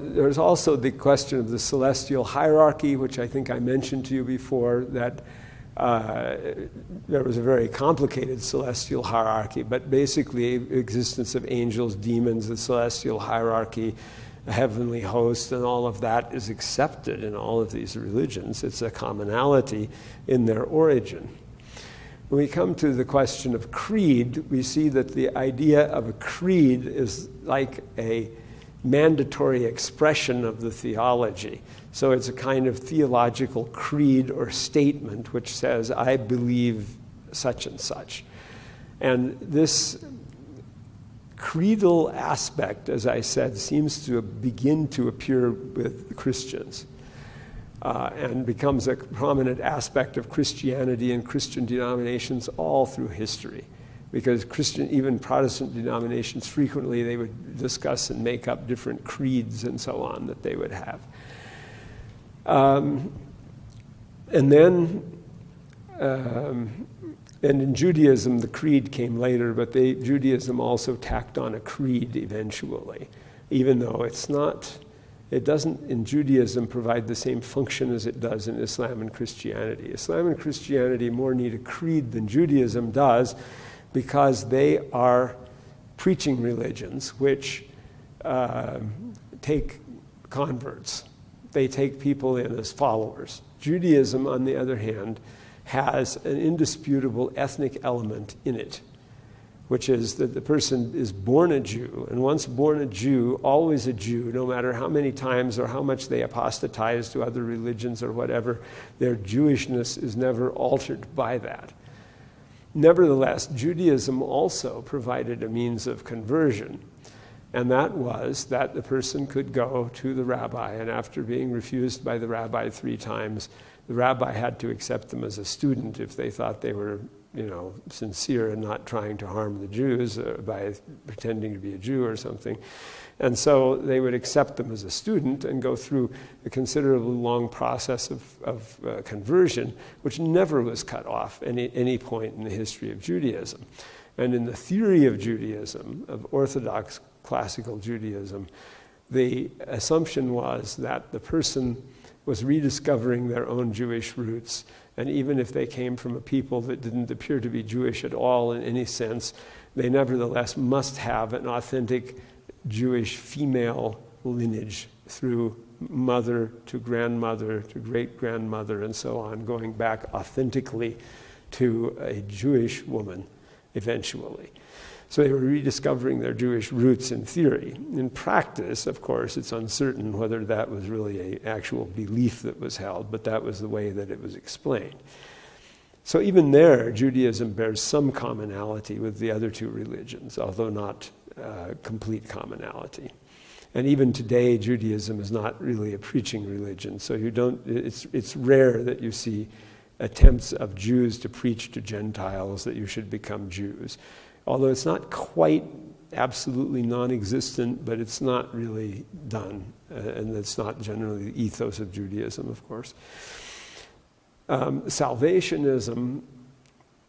There's also the question of the celestial hierarchy, which I think I mentioned to you before, that uh, there was a very complicated celestial hierarchy, but basically, existence of angels, demons, the celestial hierarchy, a heavenly host, and all of that is accepted in all of these religions. It's a commonality in their origin. When we come to the question of creed, we see that the idea of a creed is like a mandatory expression of the theology. So it's a kind of theological creed or statement which says, I believe such and such. And this creedal aspect, as I said, seems to begin to appear with Christians. Uh, and becomes a prominent aspect of Christianity and Christian denominations all through history because Christian, even Protestant denominations, frequently they would discuss and make up different creeds and so on that they would have. Um, and then, um, and in Judaism, the creed came later, but they, Judaism also tacked on a creed eventually, even though it's not, it doesn't in Judaism provide the same function as it does in Islam and Christianity. Islam and Christianity more need a creed than Judaism does because they are preaching religions which uh, take converts. They take people in as followers. Judaism, on the other hand, has an indisputable ethnic element in it, which is that the person is born a Jew, and once born a Jew, always a Jew, no matter how many times or how much they apostatize to other religions or whatever, their Jewishness is never altered by that. Nevertheless, Judaism also provided a means of conversion, and that was that the person could go to the rabbi, and after being refused by the rabbi three times, the rabbi had to accept them as a student if they thought they were, you know, sincere and not trying to harm the Jews uh, by pretending to be a Jew or something. And so they would accept them as a student and go through a considerably long process of, of uh, conversion, which never was cut off at any, any point in the history of Judaism. And in the theory of Judaism, of Orthodox classical Judaism, the assumption was that the person was rediscovering their own Jewish roots. And even if they came from a people that didn't appear to be Jewish at all in any sense, they nevertheless must have an authentic Jewish female lineage through mother to grandmother to great grandmother and so on, going back authentically to a Jewish woman eventually. So they were rediscovering their Jewish roots in theory. In practice, of course, it's uncertain whether that was really an actual belief that was held, but that was the way that it was explained. So even there, Judaism bears some commonality with the other two religions, although not uh, complete commonality. And even today, Judaism is not really a preaching religion. So you don't, it's, it's rare that you see attempts of Jews to preach to Gentiles that you should become Jews. Although it's not quite absolutely non existent, but it's not really done. Uh, and that's not generally the ethos of Judaism, of course. Um, salvationism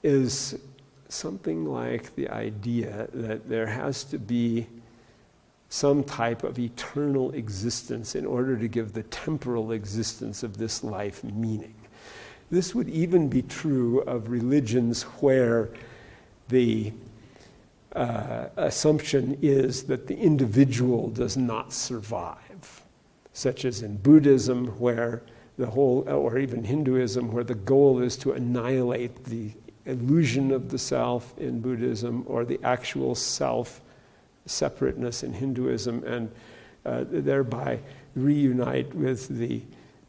is something like the idea that there has to be some type of eternal existence in order to give the temporal existence of this life meaning. This would even be true of religions where the uh, assumption is that the individual does not survive, such as in Buddhism, where the whole, or even Hinduism, where the goal is to annihilate the illusion of the self in Buddhism or the actual self separateness in Hinduism and uh, thereby reunite with the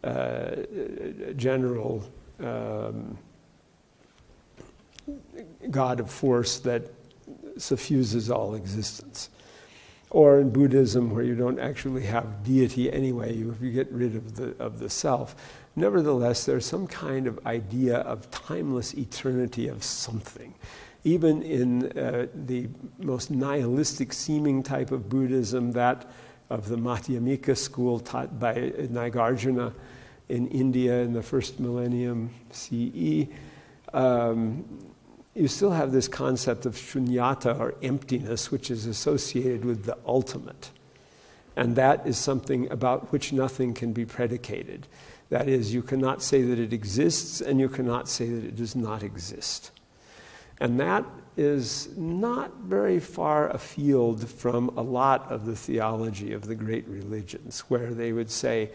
uh, general um, God of force that suffuses all existence. Or in Buddhism, where you don't actually have deity anyway, you, you get rid of the, of the self. Nevertheless, there's some kind of idea of timeless eternity of something. Even in uh, the most nihilistic seeming type of Buddhism, that of the Madhyamika school taught by Nagarjuna in India in the first millennium CE, um, you still have this concept of shunyata or emptiness, which is associated with the ultimate. And that is something about which nothing can be predicated. That is, you cannot say that it exists and you cannot say that it does not exist. And that is not very far afield from a lot of the theology of the great religions, where they would say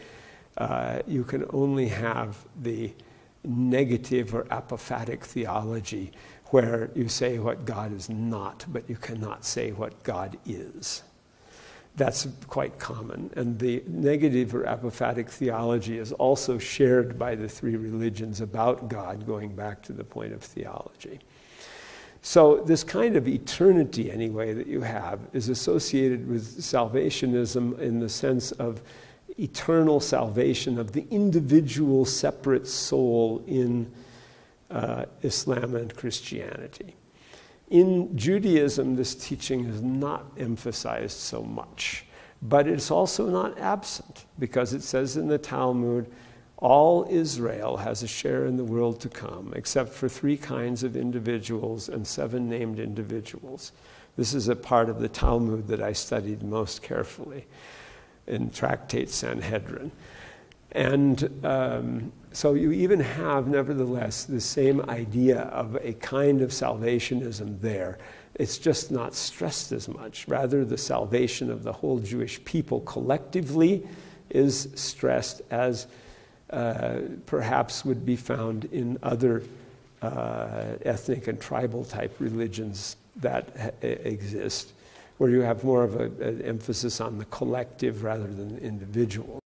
uh, you can only have the negative or apophatic theology where you say what God is not, but you cannot say what God is. That's quite common. And the negative or apophatic theology is also shared by the three religions about God, going back to the point of theology. So, this kind of eternity, anyway, that you have is associated with salvationism in the sense of eternal salvation of the individual separate soul in uh, Islam and Christianity. In Judaism, this teaching is not emphasized so much, but it's also not absent because it says in the Talmud, all Israel has a share in the world to come, except for three kinds of individuals and seven named individuals. This is a part of the Talmud that I studied most carefully in Tractate Sanhedrin. And um, so you even have, nevertheless, the same idea of a kind of salvationism there. It's just not stressed as much. Rather, the salvation of the whole Jewish people collectively is stressed as uh, perhaps would be found in other uh, ethnic and tribal type religions that ha- exist, where you have more of an emphasis on the collective rather than the individual.